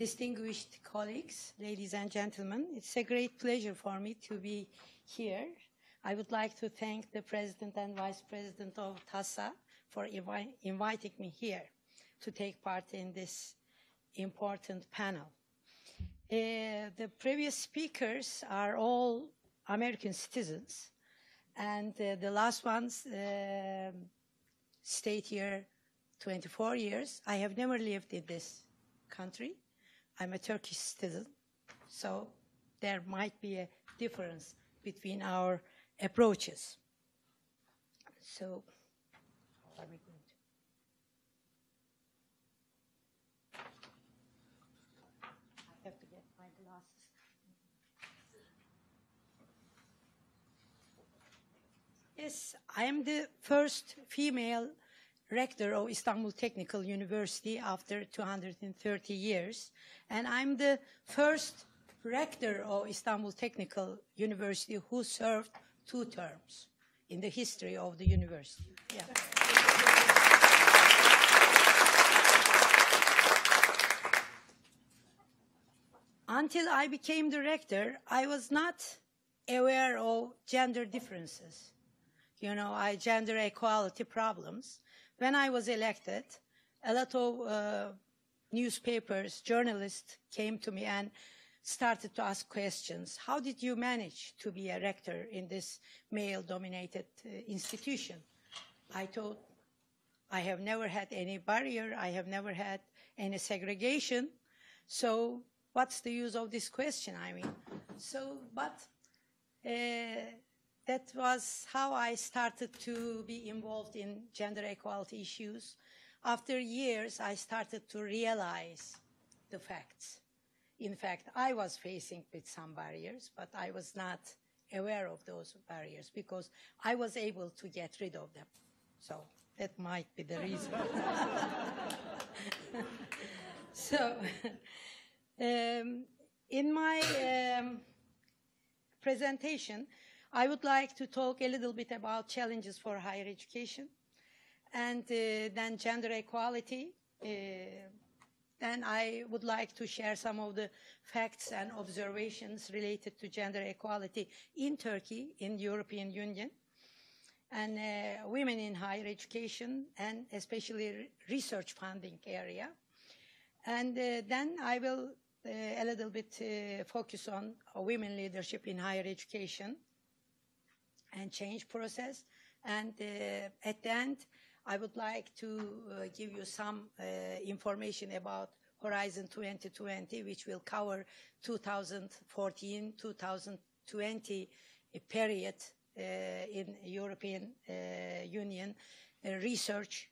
distinguished colleagues, ladies and gentlemen, it's a great pleasure for me to be here. I would like to thank the President and Vice President of TASSA for invi inviting me here to take part in this important panel. Uh, the previous speakers are all American citizens, and uh, the last ones uh, stayed here 24 years. I have never lived in this country. I'm a Turkish citizen, so there might be a difference between our approaches. So, how are we going to? I have to get my glasses. Yes, I am the first female rector of Istanbul Technical University after 230 years, and I'm the first rector of Istanbul Technical University who served two terms in the history of the university. Yeah. Until I became the rector, I was not aware of gender differences. You know, I gender equality problems. When I was elected, a lot of uh, newspapers, journalists came to me and started to ask questions. How did you manage to be a rector in this male-dominated uh, institution? I thought, I have never had any barrier. I have never had any segregation. So what's the use of this question? I mean, so, but uh, that was how I started to be involved in gender equality issues. After years, I started to realize the facts. In fact, I was facing with some barriers, but I was not aware of those barriers because I was able to get rid of them. So that might be the reason. so, um, in my um, presentation, I would like to talk a little bit about challenges for higher education and uh, then gender equality, uh, then I would like to share some of the facts and observations related to gender equality in Turkey, in the European Union, and uh, women in higher education, and especially research funding area. And uh, then I will uh, a little bit uh, focus on women leadership in higher education and change process. And uh, at the end, I would like to uh, give you some uh, information about Horizon 2020, which will cover 2014-2020 period uh, in European uh, Union uh, research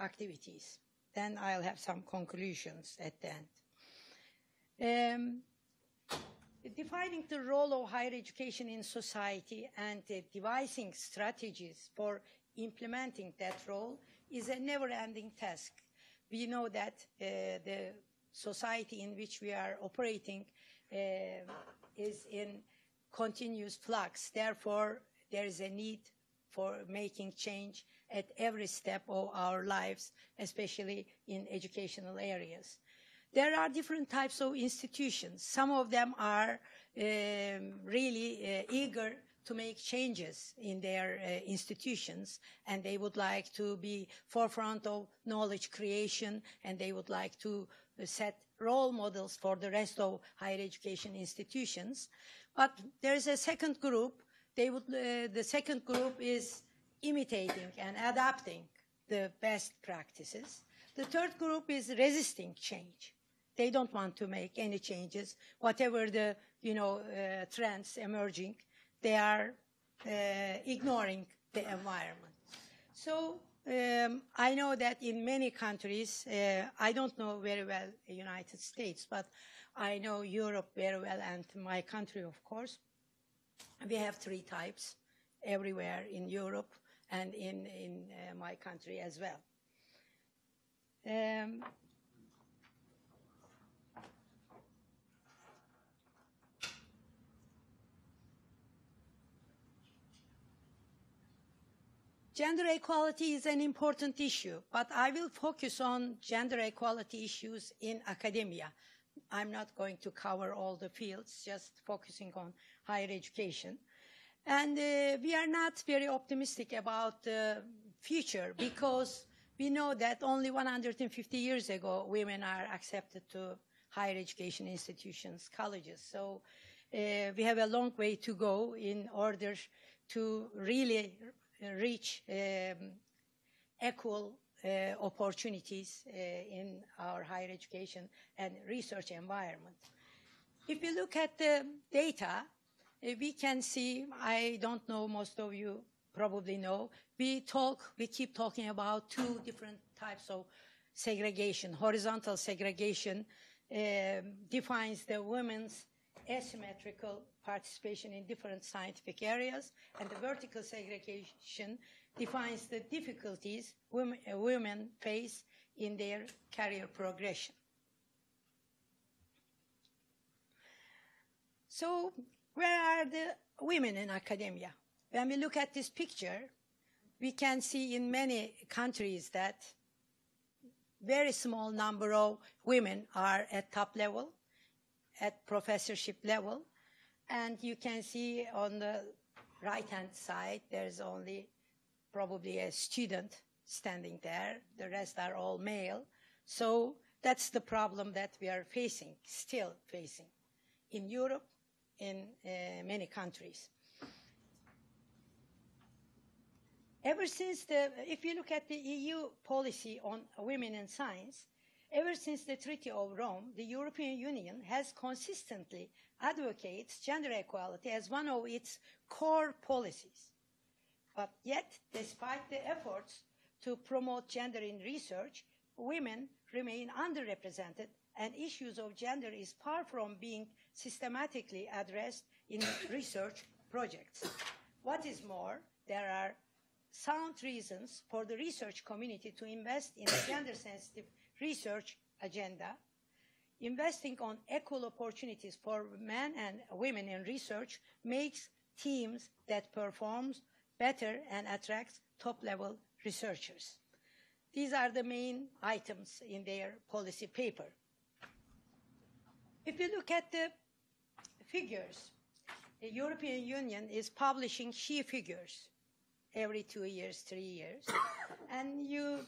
activities. Then I'll have some conclusions at the end. Um, defining the role of higher education in society and uh, devising strategies for implementing that role is a never-ending task. We know that uh, the society in which we are operating uh, is in continuous flux. Therefore, there is a need for making change at every step of our lives, especially in educational areas. There are different types of institutions. Some of them are um, really uh, eager to make changes in their uh, institutions and they would like to be forefront of knowledge creation and they would like to uh, set role models for the rest of higher education institutions. But there is a second group. They would, uh, the second group is imitating and adapting the best practices. The third group is resisting change. They don't want to make any changes, whatever the you know uh, trends emerging they are uh, ignoring the environment. So um, I know that in many countries, uh, I don't know very well the United States, but I know Europe very well and my country, of course. We have three types everywhere in Europe and in, in uh, my country as well. Um, Gender equality is an important issue, but I will focus on gender equality issues in academia, I'm not going to cover all the fields, just focusing on higher education. And uh, we are not very optimistic about the future because we know that only 150 years ago women are accepted to higher education institutions, colleges. So uh, we have a long way to go in order to really reach um, equal uh, opportunities uh, in our higher education and research environment. If you look at the data, uh, we can see, I don't know, most of you probably know, we talk, we keep talking about two different types of segregation. Horizontal segregation um, defines the women's asymmetrical participation in different scientific areas, and the vertical segregation defines the difficulties women, women face in their career progression. So, where are the women in academia? When we look at this picture, we can see in many countries that very small number of women are at top level, at professorship level, and you can see on the right-hand side, there's only probably a student standing there. The rest are all male. So that's the problem that we are facing, still facing, in Europe, in uh, many countries. Ever since the, if you look at the EU policy on women in science, ever since the Treaty of Rome, the European Union has consistently advocated gender equality as one of its core policies. But yet, despite the efforts to promote gender in research, women remain underrepresented and issues of gender is far from being systematically addressed in research projects. What is more, there are sound reasons for the research community to invest in gender sensitive research agenda. Investing on equal opportunities for men and women in research makes teams that perform better and attracts top level researchers. These are the main items in their policy paper. If you look at the figures, the European Union is publishing key figures every two years, three years. and you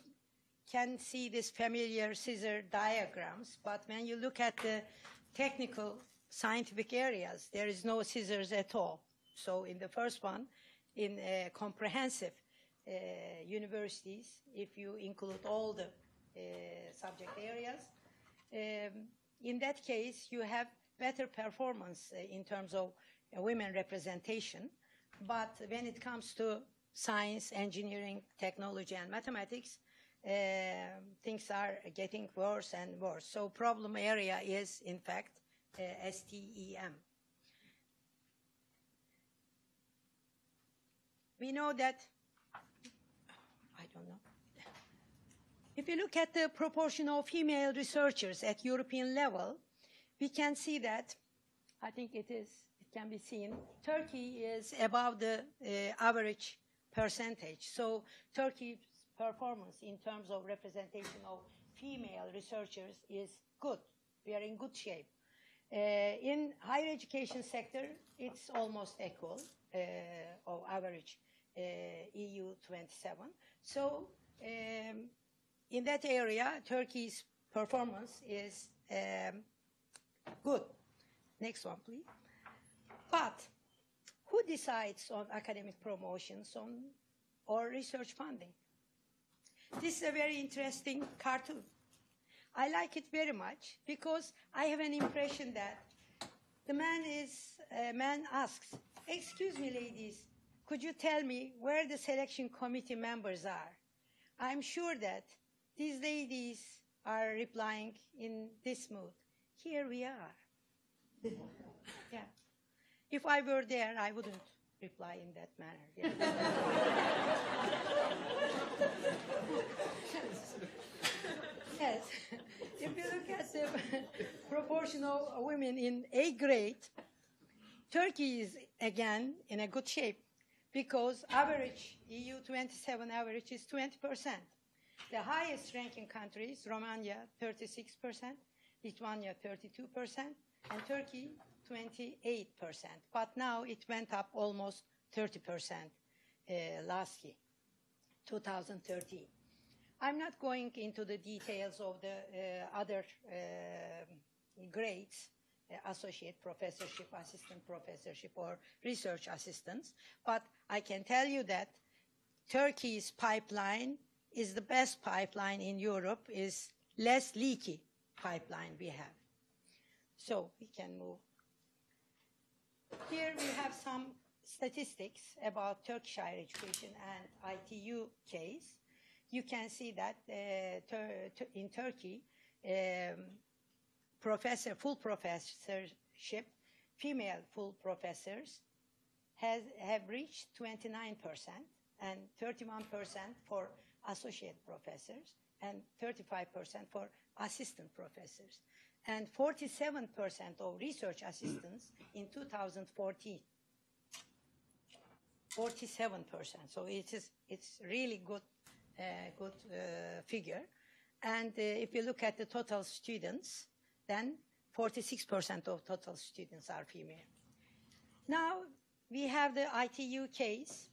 can see these familiar scissor diagrams, but when you look at the technical scientific areas, there is no scissors at all. So in the first one, in uh, comprehensive uh, universities, if you include all the uh, subject areas, um, in that case, you have better performance uh, in terms of uh, women representation. But when it comes to science, engineering, technology, and mathematics, things are getting worse and worse. So problem area is, in fact, uh, STEM. We know that, I don't know. If you look at the proportion of female researchers at European level, we can see that, I think it is, it can be seen, Turkey is above the uh, average percentage. So Turkey's performance in terms of representation of female researchers is good. We are in good shape. Uh, in higher education sector, it's almost equal uh, of average uh, EU 27. So um, in that area, Turkey's performance is um, good. Next one, please. But who decides on academic promotions on, or research funding? This is a very interesting cartoon. I like it very much because I have an impression that the man is, uh, man asks, excuse me ladies, could you tell me where the selection committee members are? I'm sure that these ladies are replying in this mood. Here we are. yeah. If I were there, I wouldn't reply in that manner. Yeah. yes. If you look at the proportion of women in A grade, Turkey is again in a good shape because average EU 27 average is 20%. The highest ranking countries, Romania 36%, Lithuania 32%, and Turkey 28%. But now it went up almost 30% uh, last year, 2013. I'm not going into the details of the uh, other uh, grades, uh, associate professorship, assistant professorship, or research assistants, but I can tell you that Turkey's pipeline is the best pipeline in Europe, is less leaky pipeline we have. So we can move. Here we have some statistics about Turkish higher education and ITU case. You can see that uh, in Turkey, um, professor, full professorship, female full professors has, have reached 29% and 31% for associate professors and 35% for assistant professors and 47% of research assistants in 2014. 47%. So it is, it's really good, uh, good uh, figure. And uh, if you look at the total students, then 46% of total students are female. Now we have the ITU case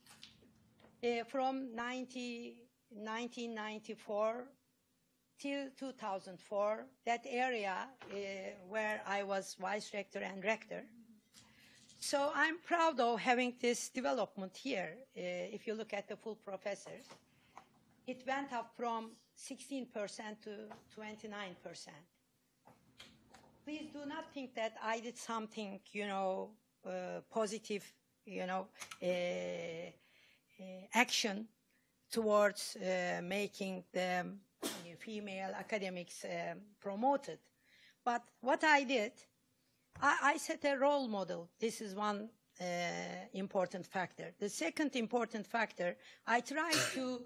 uh, from 90, 1994 till 2004, that area uh, where I was vice rector and rector. So I'm proud of having this development here. Uh, if you look at the full professors, it went up from 16% to 29%. Please do not think that I did something, you know, uh, positive, you know, uh, uh action towards uh, making the female academics uh, promoted. But what I did, I, I, set a role model. This is one uh, important factor. The second important factor, I tried to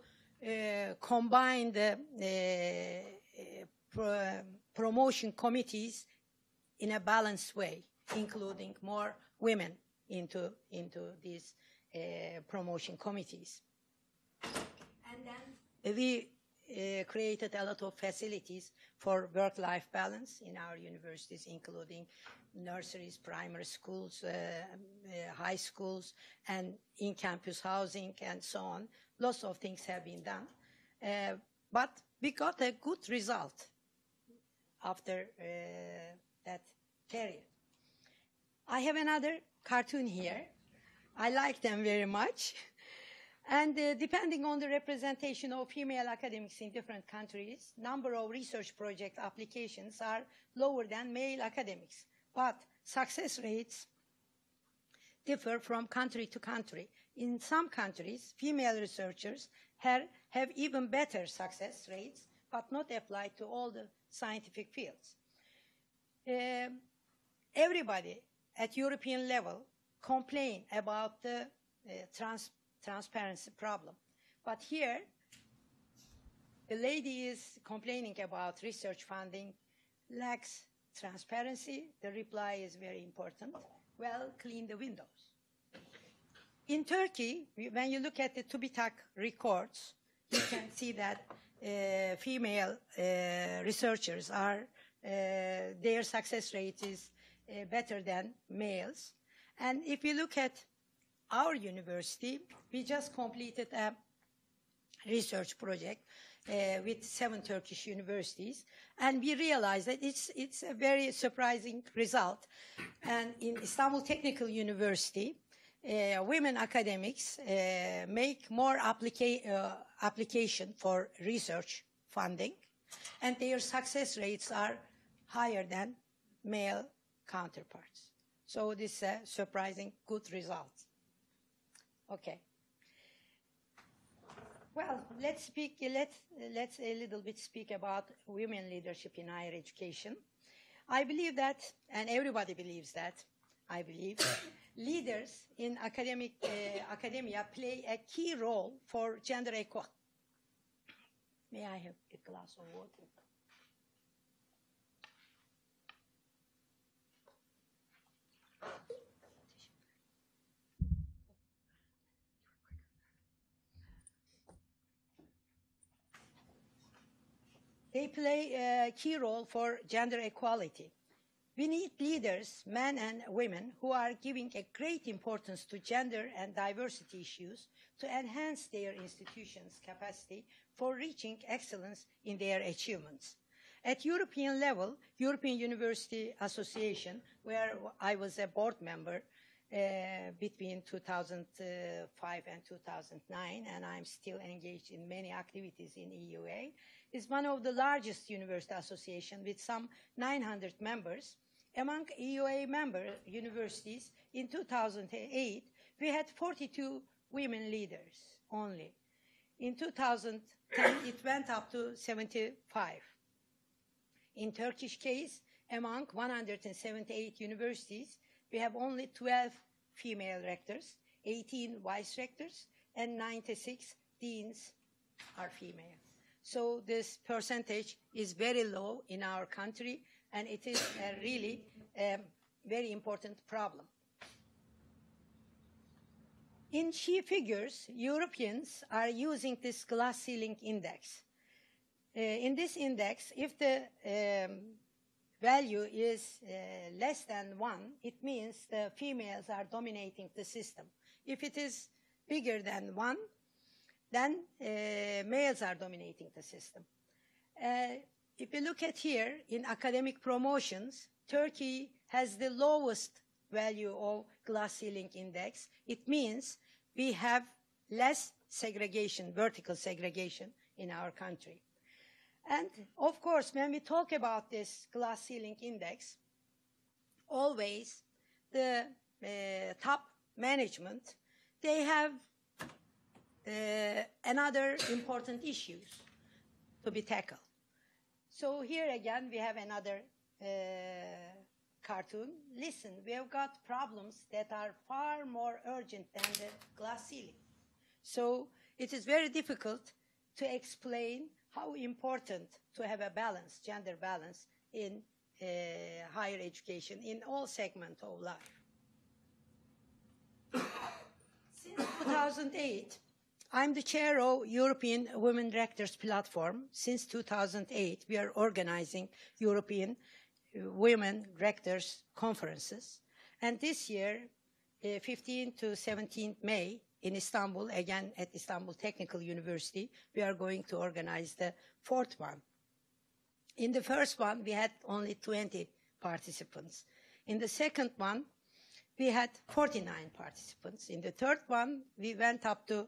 uh, combine the uh, pro promotion committees in a balanced way, including more women into, into these uh, promotion committees. And then we uh, created a lot of facilities for work-life balance in our universities, including nurseries, primary schools, uh, uh, high schools, and in-campus housing, and so on. Lots of things have been done. Uh, but we got a good result after that period. I have another cartoon here. I like them very much. And uh, depending on the representation of female academics in different countries, number of research project applications are lower than male academics. But success rates differ from country to country. In some countries, female researchers have, have even better success rates, but not applied to all the scientific fields. Uh, everybody at European level complain about the uh, trans transparency problem. But here, the lady is complaining about research funding lacks transparency. The reply is very important. Well, clean the windows. In Turkey, when you look at the TÜBİTAK records, you can see that uh, female uh, researchers are, uh, their success rate is uh, better than males. And if you look at our university, we just completed a research project uh, with seven Turkish universities, and we realized that it's, it's a very surprising result. And in Istanbul Technical University, uh, women academics uh, make more applica uh, application for research funding, and their success rates are higher than male counterparts. So this is a surprising good result. Okay. Well, let's speak, let's, let's a little bit speak about women leadership in higher education. I believe that, and everybody believes that, I believe, leaders in academic, uh, academia play a key role for gender equality. May I have a glass of water? They play a key role for gender equality. We need leaders, men and women, who are giving a great importance to gender and diversity issues to enhance their institutions' capacity for reaching excellence in their achievements. At European level, European University Association, where I was a board member Uh, between 2005 and 2009, and I'm still engaged in many activities in EUA, is one of the largest university associations with some 900 members. Among EUA member universities in 2008, we had 42 women leaders only. In 2010, it went up to 75. In Turkish case, among 178 universities, we have only 12 female rectors, 18 vice rectors, and 96 deans are female. So this percentage is very low in our country, and it is a really um, very important problem. In key figures, Europeans are using this glass ceiling index. Uh, in this index, if the um, value is uh, less than one, it means the females are dominating the system. If it is bigger than one, then uh, males are dominating the system. Uh, if you look at here in academic promotions, Turkey has the lowest value of glass ceiling index. It means we have less segregation, vertical segregation in our country. And of course, when we talk about this glass ceiling index, always the uh, top management, they have uh, another important issues to be tackled. So here again, we have another uh, cartoon. Listen, we have got problems that are far more urgent than the glass ceiling. So it is very difficult to explain how important to have a balance, gender balance, in uh, higher education in all segments of life. Since 2008, I'm the chair of European Women Rectors Platform. Since 2008, we are organizing European uh, Women Rectors Conferences. And this year, uh, 15 to 17 May, in Istanbul, again at Istanbul Technical University, we are going to organize the fourth one. In the first one, we had only 20 participants. In the second one, we had 49 participants. In the third one, we went up to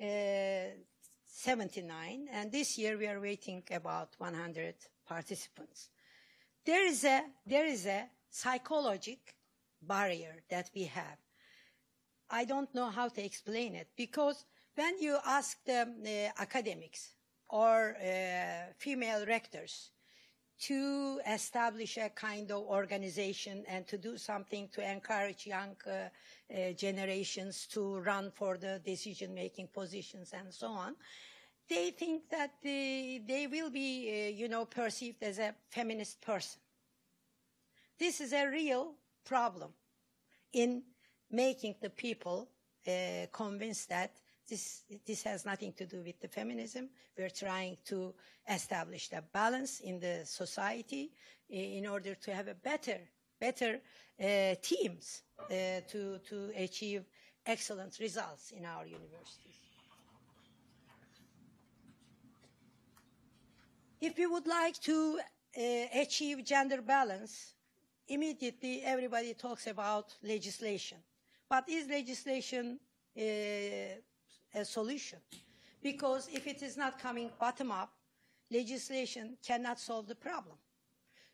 uh, 79, and this year we are waiting about 100 participants. There is a, there is a psychological barrier that we have I don't know how to explain it because when you ask the uh, academics or uh, female rectors to establish a kind of organization and to do something to encourage young uh, uh generations to run for the decision making positions and so on, they think that the, they will be, uh, you know, perceived as a feminist person. This is a real problem in making the people uh, convinced that this, this has nothing to do with the feminism. We're trying to establish the balance in the society in order to have a better, better uh, teams uh, to, to achieve excellent results in our universities. If we would like to uh, achieve gender balance, immediately everybody talks about legislation. But is legislation uh, a solution? Because if it is not coming bottom up, legislation cannot solve the problem.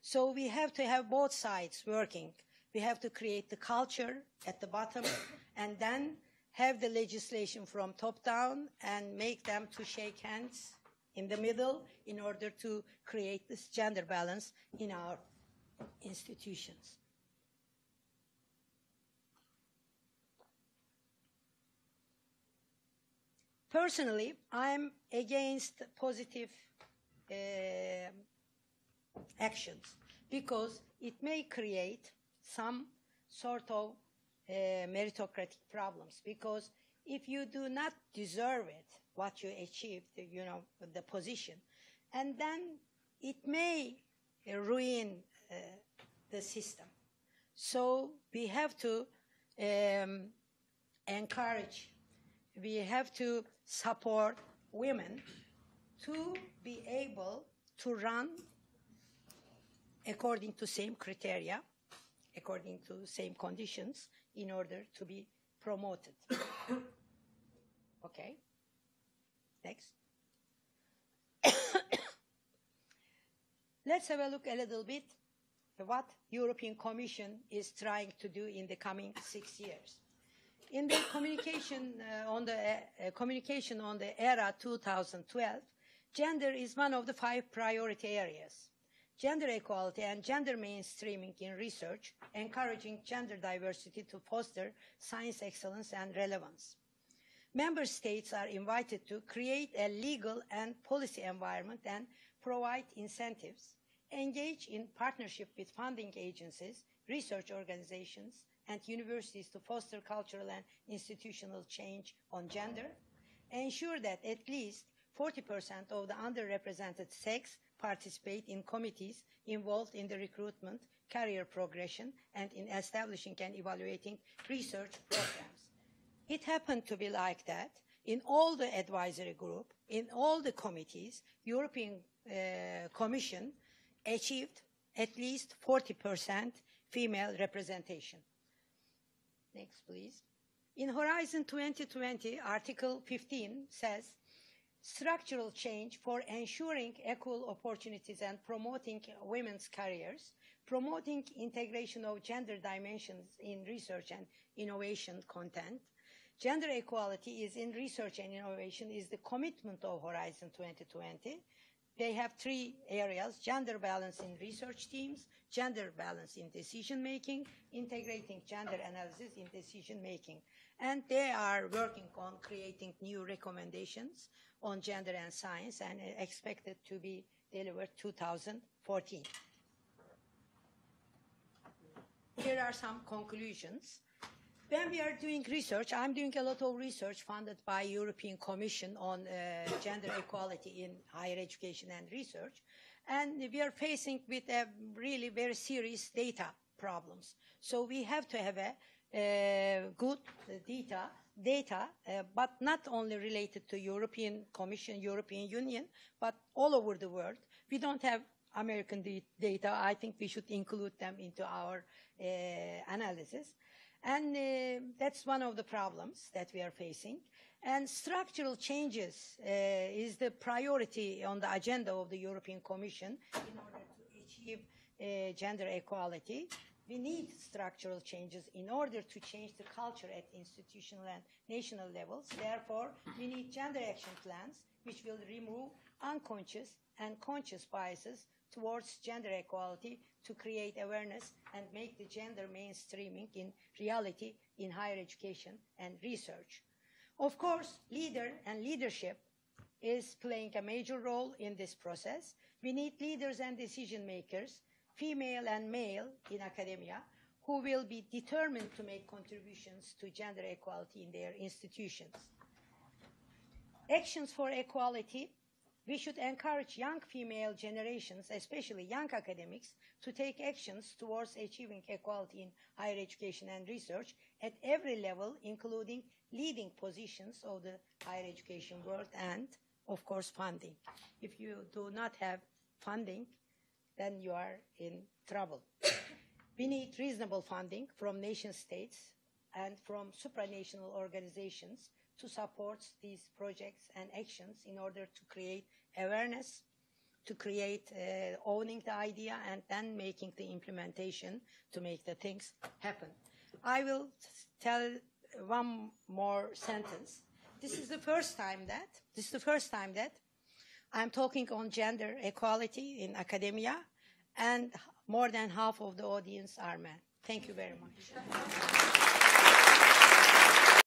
So we have to have both sides working. We have to create the culture at the bottom and then have the legislation from top down and make them to shake hands in the middle in order to create this gender balance in our institutions. Personally, I'm against positive uh, actions because it may create some sort of uh, meritocratic problems because if you do not deserve it, what you achieved, you know, the position, and then it may ruin uh, the system. So we have to um, encourage, we have to support women to be able to run according to same criteria, according to same conditions in order to be promoted. okay. Next. Let's have a look a little bit what European Commission is trying to do in the coming six years. In the communication uh, on the uh, communication on the ERA 2012, gender is one of the five priority areas. Gender equality and gender mainstreaming in research, encouraging gender diversity to foster science excellence and relevance. Member states are invited to create a legal and policy environment and provide incentives, engage in partnership with funding agencies, research organizations, and universities to foster cultural and institutional change on gender, ensure that at least 40% of the underrepresented sex participate in committees involved in the recruitment, career progression, and in establishing and evaluating research programs. It happened to be like that in all the advisory group, in all the committees, European uh, Commission achieved at least 40% female representation. Next, please. In Horizon 2020, Article 15 says, structural change for ensuring equal opportunities and promoting women's careers, promoting integration of gender dimensions in research and innovation content. Gender equality is in research and innovation is the commitment of Horizon 2020 they have three areas, gender balance in research teams, gender balance in decision making, integrating gender analysis in decision making. And they are working on creating new recommendations on gender and science and expected to be delivered 2014. Here are some conclusions when we are doing research, I'm doing a lot of research funded by European Commission on uh, gender equality in higher education and research, and we are facing with a really very serious data problems. So we have to have a uh, good data, data, uh, but not only related to European Commission, European Union, but all over the world. We don't have American data. I think we should include them into our uh, analysis. And uh, that's one of the problems that we are facing. And structural changes uh, is the priority on the agenda of the European Commission in order to achieve uh, gender equality. We need structural changes in order to change the culture at institutional and national levels. Therefore, we need gender action plans which will remove unconscious and conscious biases towards gender equality to create awareness and make the gender mainstreaming in reality in higher education and research. Of course, leader and leadership is playing a major role in this process. We need leaders and decision makers, female and male in academia, who will be determined to make contributions to gender equality in their institutions. Actions for equality we should encourage young female generations, especially young academics, to take actions towards achieving equality in higher education and research at every level, including leading positions of the higher education world and, of course, funding. If you do not have funding, then you are in trouble. we need reasonable funding from nation states and from supranational organizations to support these projects and actions in order to create awareness, to create uh, owning the idea and then making the implementation to make the things happen. I will tell one more sentence. This is the first time that, this is the first time that I'm talking on gender equality in academia and more than half of the audience are men. Thank you very much.